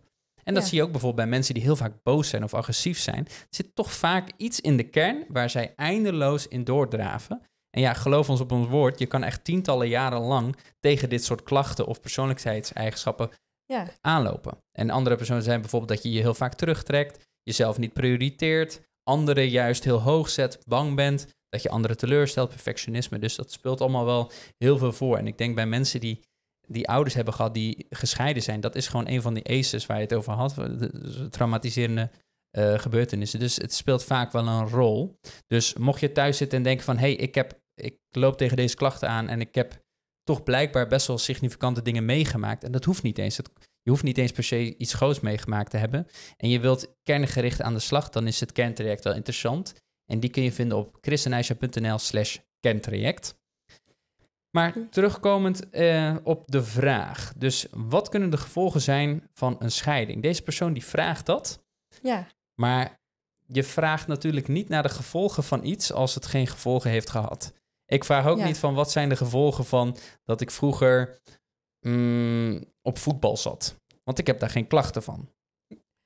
En dat zie je ook bijvoorbeeld bij mensen die heel vaak boos zijn of agressief zijn. Er zit toch vaak iets in de kern waar zij eindeloos in doordraven. En ja, geloof ons op ons woord, je kan echt tientallen jaren lang tegen dit soort klachten of persoonlijkheidseigenschappen ja. aanlopen. En andere personen zijn bijvoorbeeld dat je je heel vaak terugtrekt, jezelf niet prioriteert, anderen juist heel hoog zet, bang bent, dat je anderen teleurstelt, perfectionisme. Dus dat speelt allemaal wel heel veel voor. En ik denk bij mensen die, die ouders hebben gehad die gescheiden zijn, dat is gewoon een van die aces waar je het over had, de traumatiserende uh, gebeurtenissen. Dus het speelt vaak wel een rol. Dus mocht je thuis zitten en denken van, hé, hey, ik, heb, ik loop tegen deze klachten aan en ik heb toch blijkbaar best wel significante dingen meegemaakt. En dat hoeft niet eens. Je hoeft niet eens per se iets groots meegemaakt te hebben. En je wilt kerngericht aan de slag, dan is het kerntraject wel interessant. En die kun je vinden op christenijsja.nl slash kerntraject. Maar terugkomend uh, op de vraag. Dus wat kunnen de gevolgen zijn van een scheiding? Deze persoon die vraagt dat. Ja. Maar je vraagt natuurlijk niet naar de gevolgen van iets als het geen gevolgen heeft gehad. Ik vraag ook niet van wat zijn de gevolgen van dat ik vroeger mm, op voetbal zat. Want ik heb daar geen klachten van.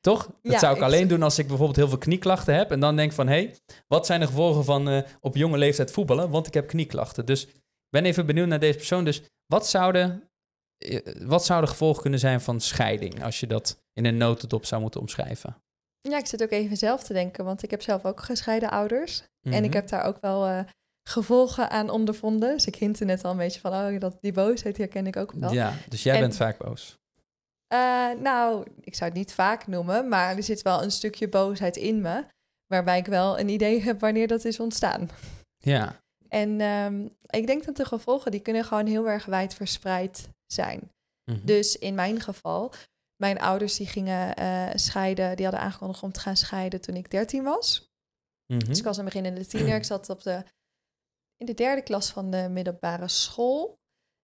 Toch? Dat zou ik, alleen doen als ik bijvoorbeeld heel veel knieklachten heb. En dan denk van, hé, hey, wat zijn de gevolgen van uh, op jonge leeftijd voetballen? Want ik heb knieklachten. Dus ik ben even benieuwd naar deze persoon. Dus wat zouden, uh, wat zouden gevolgen kunnen zijn van scheiding? Als je dat in een notendop zou moeten omschrijven. Ja, ik zit ook even zelf te denken. Want ik heb zelf ook gescheiden ouders. En ik mhm. heb daar ook wel... Uh, gevolgen aan ondervonden. Dus ik hintte net al een beetje van, oh, dat, die boosheid herken ik ook wel. Ja, dus jij bent vaak boos. Uh, nou, ik zou het niet vaak noemen, maar er zit wel een stukje boosheid in me. Waarbij ik wel een idee heb wanneer dat is ontstaan. Ja. En um, ik denk dat de gevolgen, die kunnen gewoon heel erg wijd verspreid zijn. Mm Dus in mijn geval, mijn ouders die gingen uh, scheiden, die hadden aangekondigd om te gaan scheiden toen ik 13 was. Mhm. Dus ik was een beginnende tiener. Ik zat op de, in de derde klas van de middelbare school.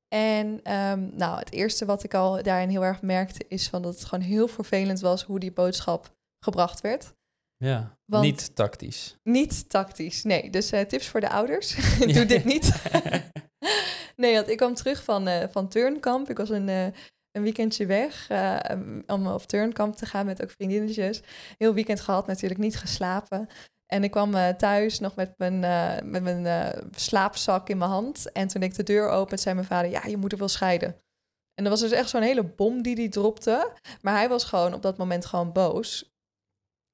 En ehm, nou, het eerste wat ik al daarin heel erg merkte... is van dat het gewoon heel vervelend was hoe die boodschap gebracht werd. Ja, Want- niet tactisch. Niet tactisch, nee. Dus eh, tips voor de ouders. Ja. Doe dit niet. nee, want ik kwam terug van, eh, van turnkamp. Ik was een, eh, een weekendje weg om op turnkamp te gaan met ook vriendinnetjes. Heel weekend gehad, natuurlijk niet geslapen. En ik kwam eh, thuis nog met mijn, eh, met mijn eh, slaapzak in mijn hand. En toen ik de deur opende, zei mijn vader... ja, je moeder wil scheiden. En dat was dus echt zo'n hele bom die hij dropte. Maar hij was gewoon op dat moment gewoon boos.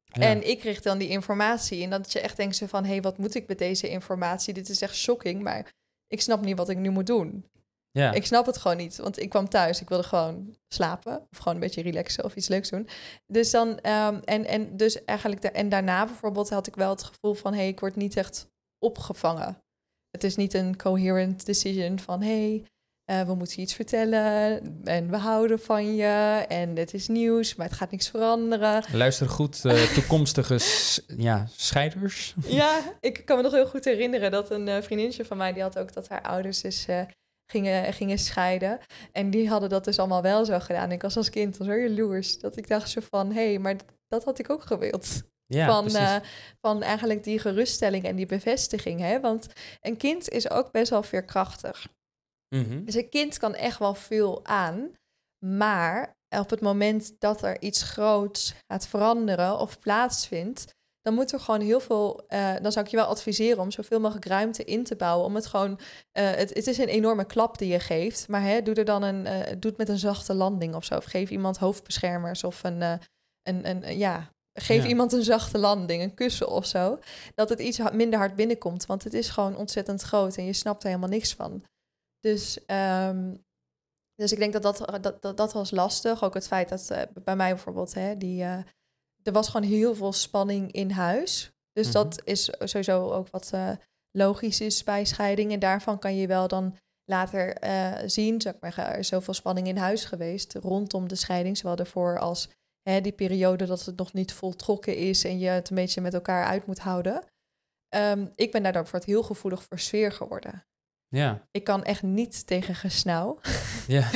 Ja. En ik kreeg dan die informatie. En dat je echt denkt van... hé, hey, wat moet ik met deze informatie? Dit is echt shocking, maar ik snap niet wat ik nu moet doen. Ja. Ik snap het gewoon niet. Want ik kwam thuis, ik wilde gewoon slapen. Of gewoon een beetje relaxen of iets leuks doen. Dus dan... ehm, en, en dus eigenlijk... En daarna bijvoorbeeld had ik wel het gevoel van... hé, hey, ik word niet echt opgevangen. Het is niet een coherent decision van... hé, hey, eh, we moeten je iets vertellen en we houden van je en het is nieuws, maar het gaat niks veranderen. Luister goed, eh, toekomstige ja, scheiders. Ja, ik kan me nog heel goed herinneren dat een uh, vriendinnetje van mij, die had ook dat haar ouders dus uh, gingen, gingen scheiden. En die hadden dat dus allemaal wel zo gedaan. Ik was als kind al zo jaloers, dat ik dacht zo van, hé, hey, maar dat had ik ook gewild. Ja, van, uh, van eigenlijk die geruststelling en die bevestiging. Hè? Want een kind is ook best wel veerkrachtig. Mhm. Dus een kind kan echt wel veel aan. Maar op het moment dat er iets groots gaat veranderen of plaatsvindt, dan moet er gewoon heel veel. Uh, dan zou ik je wel adviseren om zoveel mogelijk ruimte in te bouwen. Om het gewoon. Uh, het, het, is een enorme klap die je geeft. Maar hè, doe er dan een. Uh, doe het met een zachte landing of zo. Of geef iemand hoofdbeschermers of een. een, een ja, Geef ja. iemand een zachte landing, een kussen of zo. Dat het iets minder hard binnenkomt. Want het is gewoon ontzettend groot en je snapt er helemaal niks van. Dus, um, dus ik denk dat dat, dat, dat was lastig. Ook het feit dat bij mij bijvoorbeeld, hè, die, er was gewoon heel veel spanning in huis. Dus mm-hmm. dat is sowieso ook wat uh, logisch is bij scheiding. En daarvan kan je wel dan later zien, zeg maar, er is zoveel spanning in huis geweest rondom de scheiding. Zowel ervoor als hè, die periode dat het nog niet voltrokken is en je het een beetje met elkaar uit moet houden. Um, ik ben daardoor voor het heel gevoelig voor sfeer geworden. Ja. Ik kan echt niet tegen gesnauw. Ja.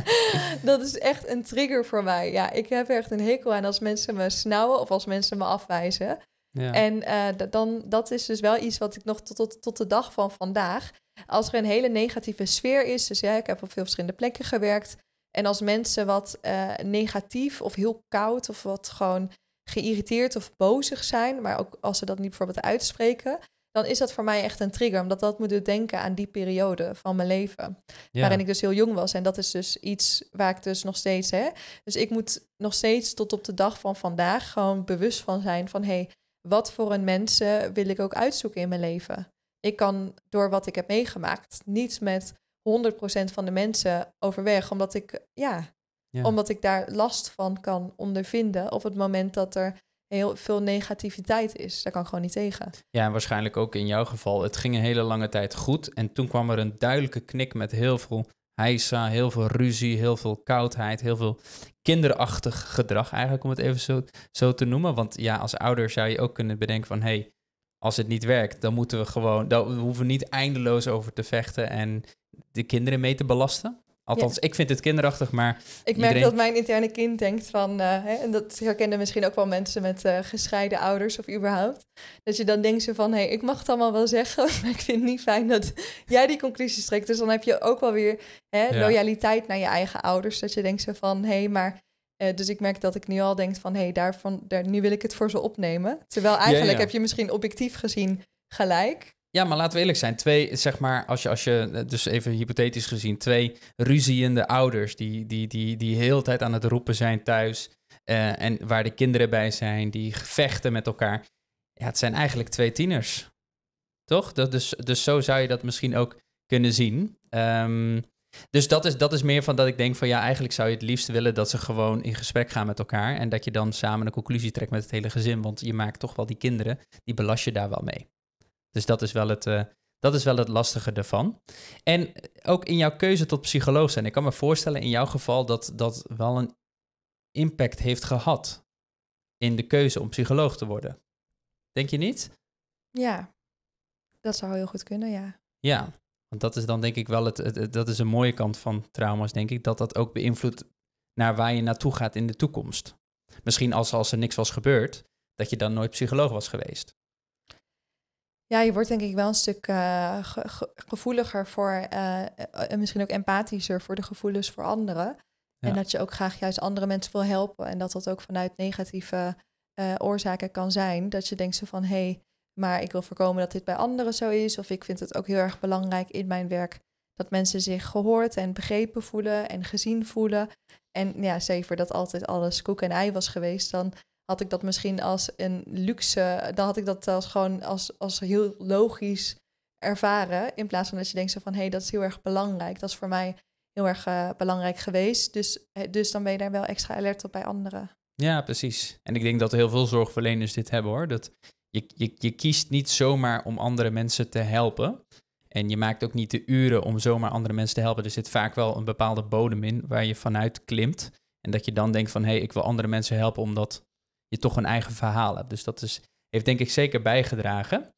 dat is echt een trigger voor mij. Ja, ik heb er echt een hekel aan als mensen me snauwen of als mensen me afwijzen. Ja. En uh, dan, dat is dus wel iets wat ik nog tot, tot, tot de dag van vandaag. Als er een hele negatieve sfeer is, dus ja, ik heb op veel verschillende plekken gewerkt. En als mensen wat uh, negatief of heel koud of wat gewoon geïrriteerd of bozig zijn, maar ook als ze dat niet bijvoorbeeld uitspreken, dan is dat voor mij echt een trigger, omdat dat moet denken aan die periode van mijn leven. Ja. Waarin ik dus heel jong was. En dat is dus iets waar ik dus nog steeds, hè. Dus ik moet nog steeds tot op de dag van vandaag gewoon bewust van zijn van, hé, hey, wat voor een mensen wil ik ook uitzoeken in mijn leven? Ik kan door wat ik heb meegemaakt niet met 100% van de mensen overweg, omdat ik, ja, Ja. omdat ik daar last van kan ondervinden op het moment dat er heel veel negativiteit is. Daar kan ik gewoon niet tegen. Ja, en waarschijnlijk ook in jouw geval. Het ging een hele lange tijd goed. En toen kwam er een duidelijke knik met heel veel heisa, heel veel ruzie, heel veel koudheid, heel veel kinderachtig gedrag eigenlijk, om het even zo, zo te noemen. Want ja, als ouder zou je ook kunnen bedenken van... hey, als het niet werkt, dan moeten we gewoon... Dan we hoeven niet eindeloos over te vechten en de kinderen mee te belasten. Althans, ja. ik vind het kinderachtig, maar Ik merk dat mijn interne kind denkt van... Uh, hè, en dat herkennen misschien ook wel mensen met uh, gescheiden ouders of überhaupt. Dat je dan denkt zo van, hé, hey, ik mag het allemaal wel zeggen... maar ik vind het niet fijn dat jij die conclusies trekt. Dus dan heb je ook wel weer hè, ja. loyaliteit naar je eigen ouders. Dat je denkt zo van, hé, hey, maar... Uh, dus ik merk dat ik nu al denk van, hé, hey, daarvan, daar, nu wil ik het voor ze opnemen. Terwijl eigenlijk heb je misschien objectief gezien gelijk... Ja, maar laten we eerlijk zijn. Twee, zeg maar, als je, als je dus even hypothetisch gezien, twee ruziende ouders die, die, die, die heel tijd aan het roepen zijn thuis. Uh, en waar de kinderen bij zijn, die vechten met elkaar. Ja, het zijn eigenlijk twee tieners. Toch? Dat, dus, dus zo zou je dat misschien ook kunnen zien. Um, dus dat is, dat is meer van dat ik denk van ja, eigenlijk zou je het liefst willen dat ze gewoon in gesprek gaan met elkaar. En dat je dan samen een conclusie trekt met het hele gezin. Want je maakt toch wel die kinderen, die belast je daar wel mee. Dus dat is wel het, uh, dat is wel het lastige ervan. En ook in jouw keuze tot psycholoog zijn. Ik kan me voorstellen in jouw geval dat dat wel een impact heeft gehad in de keuze om psycholoog te worden. Denk je niet? Ja, dat zou heel goed kunnen, ja. Ja, want dat is dan denk ik wel het, het, dat is een mooie kant van trauma's, denk ik, dat dat ook beïnvloedt naar waar je naartoe gaat in de toekomst. Misschien als, als er niks was gebeurd, dat je dan nooit psycholoog was geweest. Ja, je wordt denk ik wel een stuk uh, gevoeliger voor, uh, en misschien ook empathischer voor de gevoelens voor anderen. En dat je ook graag juist andere mensen wil helpen. En dat dat ook vanuit negatieve uh, oorzaken kan zijn. Dat je denkt zo van, hé, hey, maar ik wil voorkomen dat dit bij anderen zo is. Of ik vind het ook heel erg belangrijk in mijn werk dat mensen zich gehoord en begrepen voelen en gezien voelen. En ja, zeker dat altijd alles koek en ei was geweest, dan had ik dat misschien als een luxe, dan had ik dat als gewoon als, als heel logisch ervaren. In plaats van dat je denkt van, hé, hey, dat is heel erg belangrijk. Dat is voor mij heel erg uh, belangrijk geweest. Dus, dus dan ben je daar wel extra alert op bij anderen. Ja, precies. En ik denk dat heel veel zorgverleners dit hebben hoor. Dat je, je, je kiest niet zomaar om andere mensen te helpen. En je maakt ook niet de uren om zomaar andere mensen te helpen. Er zit vaak wel een bepaalde bodem in waar je vanuit klimt. En dat je dan denkt van hé, hey, ik wil andere mensen helpen omdat je toch een eigen verhaal hebt. Dus dat is, heeft denk ik zeker bijgedragen.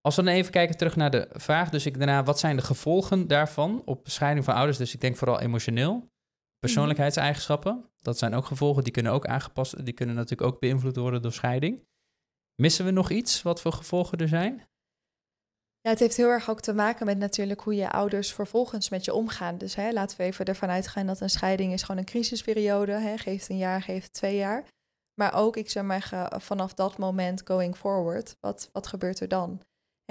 Als we dan even kijken terug naar de vraag, dus ik daarna, wat zijn de gevolgen daarvan op scheiding van ouders? Dus ik denk vooral emotioneel. Persoonlijkheidseigenschappen, dat zijn ook gevolgen, die kunnen ook aangepast, die kunnen natuurlijk ook beïnvloed worden door scheiding. Missen we nog iets wat voor gevolgen er zijn? Ja, het heeft heel erg ook te maken met natuurlijk hoe je ouders vervolgens met je omgaan. Dus hè, laten we even ervan uitgaan dat een scheiding is gewoon een crisisperiode. Hè, geeft een jaar, geeft twee jaar. Maar ook, ik zeg maar, vanaf dat moment going forward, wat, wat gebeurt er dan?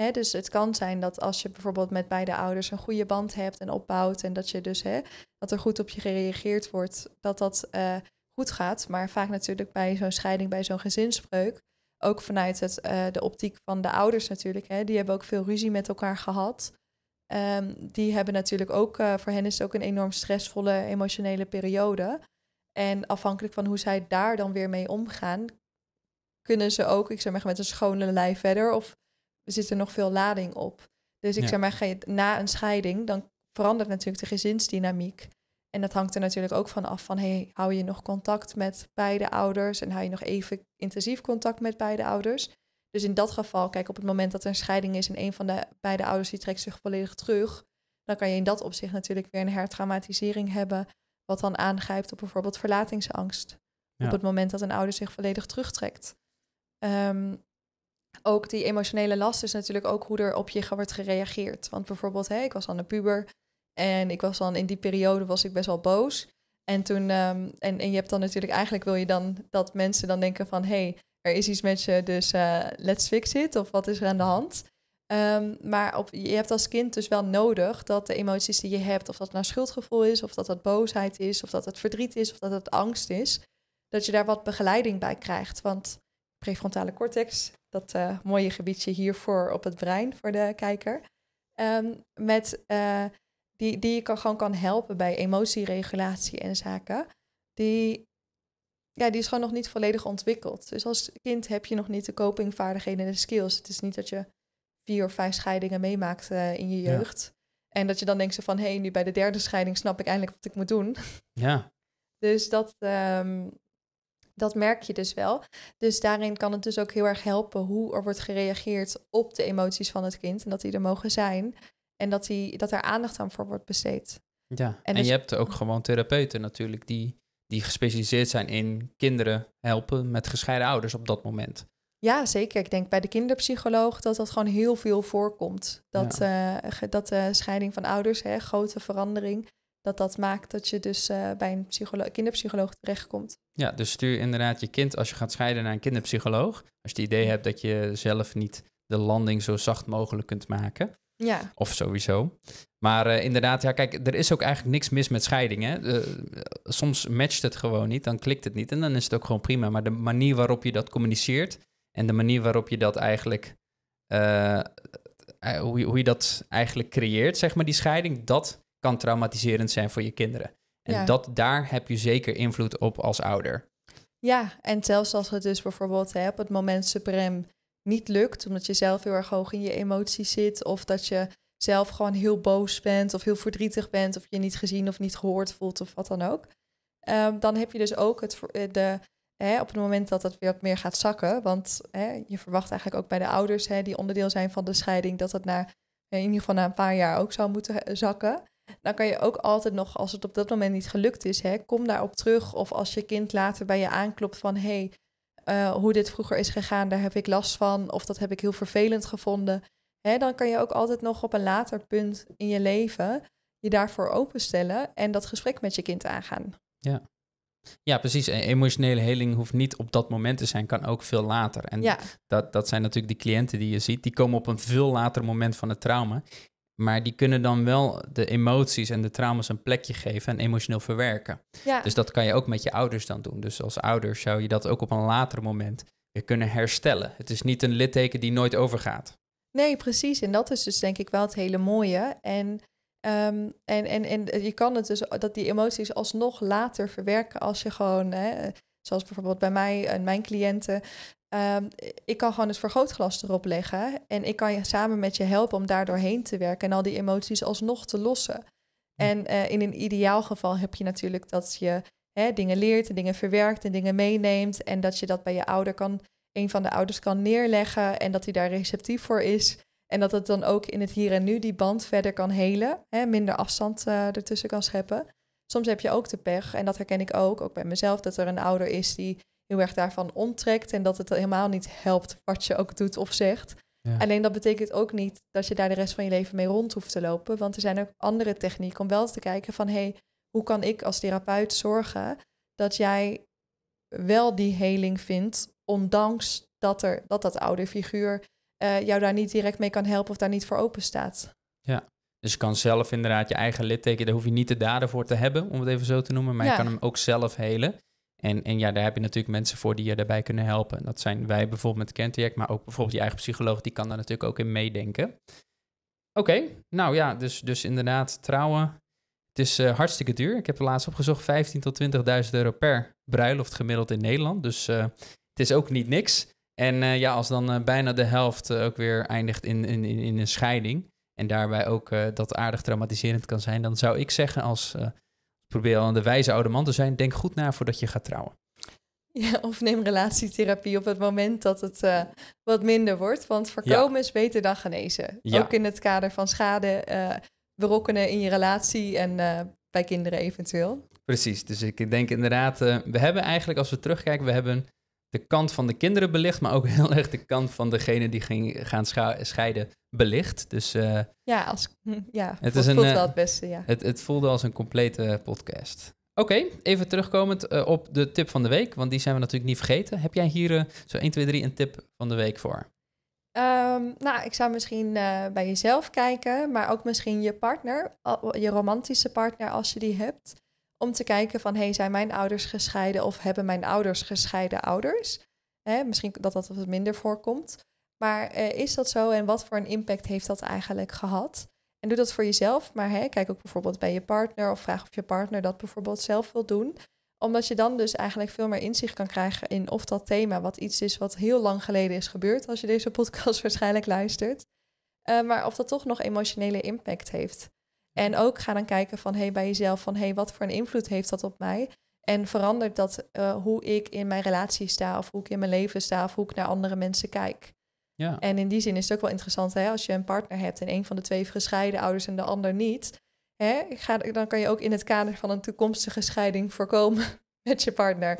Hè, dus het kan zijn dat als je bijvoorbeeld met beide ouders een goede band hebt en opbouwt en dat je dus hè, dat er goed op je gereageerd wordt, dat dat uh, goed gaat. Maar vaak natuurlijk bij zo'n scheiding, bij zo'n gezinsspreuk, ook vanuit het, uh, de optiek van de ouders natuurlijk. Hè, die hebben ook veel ruzie met elkaar gehad. Um, die hebben natuurlijk ook, uh, voor hen is het ook een enorm stressvolle emotionele periode. En afhankelijk van hoe zij daar dan weer mee omgaan, kunnen ze ook, ik zeg maar, met een schone lijf verder of zit er nog veel lading op. Dus ik zeg maar, ga je, na een scheiding, dan verandert natuurlijk de gezinsdynamiek. En dat hangt er natuurlijk ook van af van, hey, hou je nog contact met beide ouders en hou je nog even intensief contact met beide ouders. Dus in dat geval, kijk, op het moment dat er een scheiding is en een van de beide ouders die trekt zich volledig terug, dan kan je in dat opzicht natuurlijk weer een hertraumatisering hebben, wat dan aangrijpt op bijvoorbeeld verlatingsangst. Op het moment dat een ouder zich volledig terugtrekt. Um, ook die emotionele last is natuurlijk ook hoe er op je wordt gereageerd. Want bijvoorbeeld, hey, ik was aan de puber en ik was dan in die periode was ik best wel boos. En toen, um, en, en je hebt dan natuurlijk, eigenlijk wil je dan dat mensen dan denken van hé, hey, er is iets met je, dus uh, let's fix it. Of wat is er aan de hand? Um, maar op, je hebt als kind dus wel nodig dat de emoties die je hebt, of dat nou schuldgevoel is, of dat dat boosheid is, of dat het verdriet is, of dat het angst is, dat je daar wat begeleiding bij krijgt. Want prefrontale cortex, dat uh, mooie gebiedje hiervoor op het brein voor de kijker, um, met uh, die, die je kan, gewoon kan helpen bij emotieregulatie en zaken, die, ja, die is gewoon nog niet volledig ontwikkeld. Dus als kind heb je nog niet de copingvaardigheden en de skills. Het is niet dat je vier of vijf scheidingen meemaakt uh, in je jeugd. En dat je dan denkt zo van, hé, hey, nu bij de derde scheiding snap ik eindelijk wat ik moet doen. Ja. dus dat, um, dat merk je dus wel. Dus daarin kan het dus ook heel erg helpen hoe er wordt gereageerd op de emoties van het kind. En dat die er mogen zijn. En dat, die, dat er aandacht aan voor wordt besteed. Ja, en, dus je hebt ook gewoon therapeuten natuurlijk die, die gespecialiseerd zijn in kinderen helpen met gescheiden ouders op dat moment. Ja, zeker. Ik denk bij de kinderpsycholoog dat dat gewoon heel veel voorkomt. Dat, ja. uh, dat de scheiding van ouders, hè, grote verandering, dat dat maakt dat je dus uh, bij een kinderpsycholoog terechtkomt. Ja, dus stuur inderdaad je kind als je gaat scheiden naar een kinderpsycholoog. Als je het idee hebt dat je zelf niet de landing zo zacht mogelijk kunt maken. Ja. Of sowieso. Maar uh, inderdaad, ja, kijk, er is ook eigenlijk niks mis met scheidingen. Uh, soms matcht het gewoon niet, dan klikt het niet en dan is het ook gewoon prima. Maar de manier waarop je dat communiceert en de manier waarop je dat eigenlijk, uh, hoe, je, hoe je dat eigenlijk creëert, zeg maar, die scheiding, dat kan traumatiserend zijn voor je kinderen. En ja. dat, daar heb je zeker invloed op als ouder. Ja, en zelfs als het dus bijvoorbeeld hè, op het moment suprem niet lukt, omdat je zelf heel erg hoog in je emoties zit, of dat je zelf gewoon heel boos bent, of heel verdrietig bent, of je niet gezien of niet gehoord voelt, of wat dan ook. Um, dan heb je dus ook het, de, Hè, op het moment dat het weer wat meer gaat zakken, want hè, je verwacht eigenlijk ook bij de ouders hè, die onderdeel zijn van de scheiding, dat na, in ieder geval na een paar jaar ook zou moeten zakken. Dan kan je ook altijd nog, als het op dat moment niet gelukt is, hè, kom daarop terug. Of als je kind later bij je aanklopt van hey, hoe dit vroeger is gegaan, daar heb ik last van. Of dat heb ik heel vervelend gevonden. Hè, dan kan je ook altijd nog op een later punt in je leven je daarvoor openstellen en dat gesprek met je kind aangaan. Ja. Ja, precies. E- emotionele heling hoeft niet op dat moment te zijn, kan ook veel later. En ja. dat, dat zijn natuurlijk die cliënten die je ziet, die komen op een veel later moment van het trauma. Maar die kunnen dan wel de emoties en de trauma's een plekje geven en emotioneel verwerken. Ja. Dus dat kan je ook met je ouders dan doen. Dus als ouder zou je dat ook op een later moment weer kunnen herstellen. Het is niet een litteken die nooit overgaat. Nee, precies. En dat is dus denk ik wel het hele mooie. En, um, en, en, en je kan het dus, dat die emoties alsnog later verwerken als je gewoon, hè, zoals bijvoorbeeld bij mij en mijn cliënten, um, ik kan gewoon het vergrootglas erop leggen en ik kan je samen met je helpen om daar doorheen te werken en al die emoties alsnog te lossen. En uh, in een ideaal geval heb je natuurlijk dat je hè, dingen leert en dingen verwerkt en dingen meeneemt en dat je dat bij je ouder kan een van de ouders kan neerleggen en dat hij daar receptief voor is. En dat het dan ook in het hier en nu die band verder kan helen, hè, minder afstand uh, ertussen kan scheppen. Soms heb je ook de pech, en dat herken ik ook, ook bij mezelf, dat er een ouder is die heel erg daarvan onttrekt en dat het helemaal niet helpt wat je ook doet of zegt. Ja. Alleen dat betekent ook niet dat je daar de rest van je leven mee rond hoeft te lopen, want er zijn ook andere technieken om wel te kijken van hé, hey, hoe kan ik als therapeut zorgen dat jij wel die heling vindt ondanks dat, er, dat dat oude figuur uh, jou daar niet direct mee kan helpen of daar niet voor open staat. Ja, dus je kan zelf inderdaad je eigen litteken, daar hoef je niet de daden voor te hebben, om het even zo te noemen, maar je kan hem ook zelf helen. En, en ja, daar heb je natuurlijk mensen voor die je daarbij kunnen helpen. Dat zijn wij bijvoorbeeld met Kentiak, maar ook bijvoorbeeld je eigen psycholoog, die kan daar natuurlijk ook in meedenken. Oké, nou ja, dus, dus inderdaad, trouwen. Het is uh, hartstikke duur. Ik heb er laatst opgezocht, 15.000 tot 20.000 euro per bruiloft gemiddeld in Nederland. Dus uh, het is ook niet niks. En uh, ja, als dan uh, bijna de helft uh, ook weer eindigt in, in, in een scheiding. En daarbij ook dat aardig traumatiserend kan zijn. Dan zou ik zeggen, als probeer al een wijze oude man te zijn, denk goed na voordat je gaat trouwen. Ja, of neem relatietherapie op het moment dat het wat minder wordt. Want voorkomen ja. is beter dan genezen. Ja. Ook in het kader van schade berokkenen in je relatie en bij kinderen eventueel. Precies, dus ik denk inderdaad, we hebben eigenlijk als we terugkijken, we hebben de kant van de kinderen belicht, maar ook heel erg de kant van degene die ging, gaan scheiden belicht. Dus uh, ja, als, ja, het is een, voelt wel het beste. Ja. Het, het voelde als een complete podcast. Oké, even terugkomend uh, op de tip van de week, want die zijn we natuurlijk niet vergeten. Heb jij hier uh, zo 1, 2, 3 een tip van de week voor? Um, nou, ik zou misschien bij jezelf kijken, maar ook misschien je partner, je romantische partner als je die hebt om te kijken van, hey, zijn mijn ouders gescheiden of hebben mijn ouders gescheiden ouders? Misschien dat dat wat minder voorkomt. Maar eh, is dat zo en wat voor een impact heeft dat eigenlijk gehad? En doe dat voor jezelf, maar hè, kijk ook bijvoorbeeld bij je partner of vraag of je partner dat bijvoorbeeld zelf wil doen. Omdat je dan dus eigenlijk veel meer inzicht kan krijgen in of dat thema wat iets is wat heel lang geleden is gebeurd, als je deze podcast waarschijnlijk luistert. Uh, maar of dat toch nog emotionele impact heeft. En ook ga dan kijken van hey, bij jezelf van hey, wat voor een invloed heeft dat op mij? En verandert dat uh, hoe ik in mijn relatie sta of hoe ik in mijn leven sta of hoe ik naar andere mensen kijk? Ja. En in die zin is het ook wel interessant hè, als je een partner hebt en een van de twee gescheiden ouders en de ander niet. Hè, ga, dan kan je ook in het kader van een toekomstige scheiding voorkomen met je partner.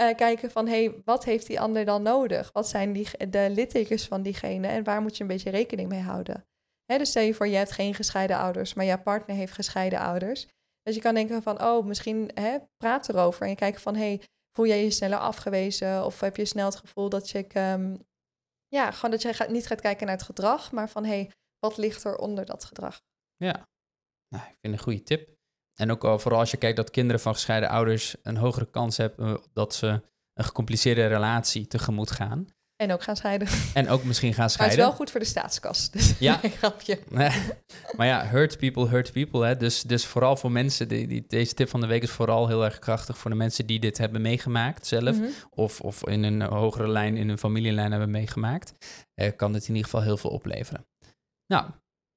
Uh, kijken van hey, wat heeft die ander dan nodig? Wat zijn die, de littekens van diegene en waar moet je een beetje rekening mee houden? Dus stel je voor, je hebt geen gescheiden ouders, maar jouw partner heeft gescheiden ouders. Dus je kan denken van, oh, misschien hè, praat erover en je kijkt van, hey, voel jij je sneller afgewezen of heb je snel het gevoel dat je, um, ja, gewoon dat je gaat, niet gaat kijken naar het gedrag, maar van, hey, wat ligt er onder dat gedrag? Ja, nou, ik vind een goede tip. En ook al vooral als je kijkt dat kinderen van gescheiden ouders een hogere kans hebben dat ze een gecompliceerde relatie tegemoet gaan. En ook gaan scheiden. En ook misschien gaan scheiden. Maar het is wel goed voor de staatskas. Dus ja. grapje. maar ja, hurt people, hurt people. Hè. Dus, dus vooral voor mensen, die, die, deze tip van de week is vooral heel erg krachtig voor de mensen die dit hebben meegemaakt zelf. Mhm. of, of in een hogere lijn, in een familielijn hebben meegemaakt. Eh, kan dit in ieder geval heel veel opleveren. Nou,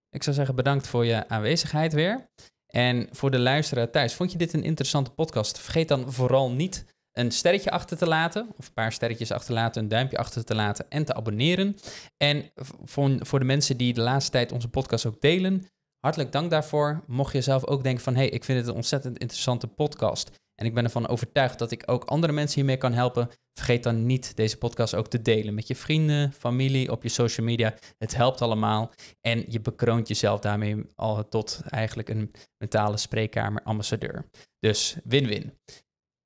ik zou zeggen bedankt voor je aanwezigheid weer. En voor de luisteraar thuis, vond je dit een interessante podcast? Vergeet dan vooral niet een sterretje achter te laten, of een paar sterretjes achter te laten, een duimpje achter te laten en te abonneren. En voor, voor de mensen die de laatste tijd onze podcast ook delen, hartelijk dank daarvoor. Mocht je zelf ook denken van, hé, hey, ik vind het een ontzettend interessante podcast en ik ben ervan overtuigd dat ik ook andere mensen hiermee kan helpen. Vergeet dan niet deze podcast ook te delen met je vrienden, familie, op je social media. Het helpt allemaal. En je bekroont jezelf daarmee al tot eigenlijk een mentale spreekkamer ambassadeur. Dus win-win.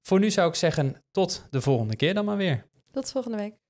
Voor nu zou ik zeggen, tot de volgende keer dan maar weer. Tot volgende week.